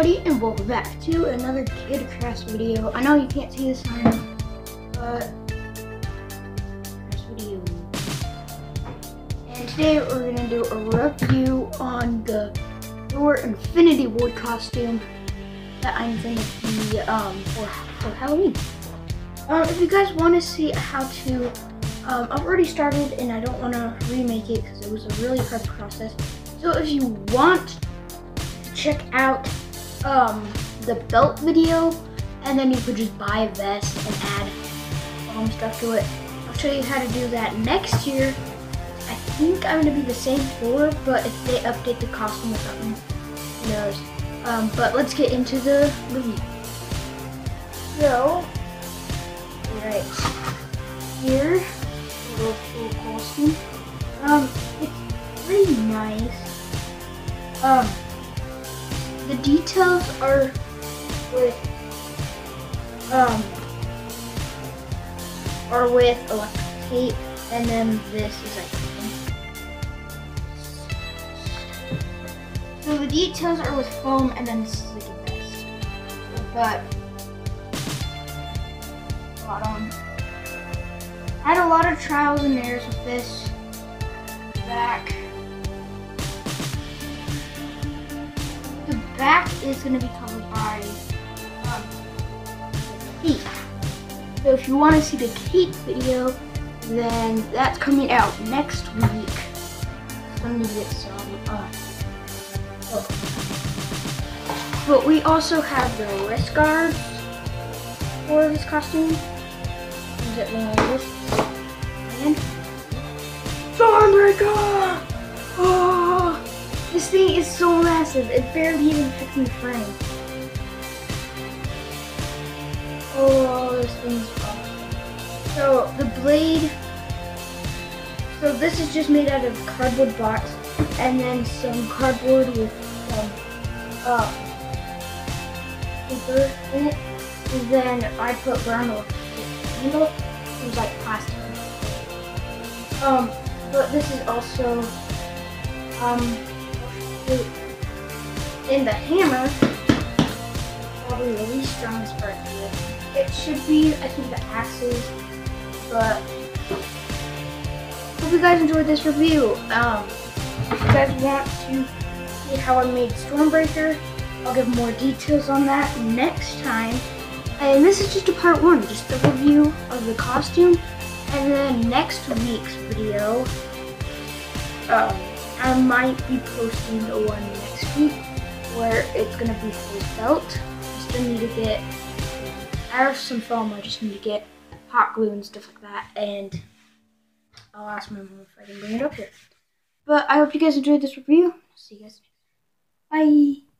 and welcome back to another Kid Crafts video. I know you can't see this on but video. And today we're gonna do a review on the Thor Infinity War costume that I'm gonna be um for, for Halloween. Um, if you guys want to see how to, um, I've already started and I don't want to remake it because it was a really hard process. So if you want check out um, the belt video, and then you could just buy a vest and add um, stuff to it. I'll show you how to do that next year. I think I'm gonna be the same Thor, but if they update the costume or something, who knows. Um, but let's get into the review. So, right here, little full costume. Um, it's pretty nice. Um, details are with um are with electric tape, and then this is like. So the details are with foam, and then a vest. But bottom. I had a lot of trials and errors with this back is going to be covered by um, cape. So if you want to see the cape video, then that's coming out next week. So I'm going to get some. Uh, oh. But we also have the wrist guards for this costume. Is it one of this? And Stormbreaker! It barely even fits in the frame. Oh, this thing's. So, the blade, so this is just made out of cardboard box, and then some cardboard with some uh, paper in it, and then I put brown handle, it was like plastic. Um, but this is also, um, in the hammer, probably the least strongest part. It should be, I think, the axes, but hope you guys enjoyed this review. Um, if you guys want to see how I made Stormbreaker, I'll give more details on that next time. And this is just a part one, just a review of the costume. And then next week's video, um, I might be posting the one next week where it's gonna be full belt. I still need to get, I have some foam, I just need to get hot glue and stuff like that. And I'll ask my mom if I can bring it up here. But I hope you guys enjoyed this review. See you guys next. Bye.